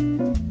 Música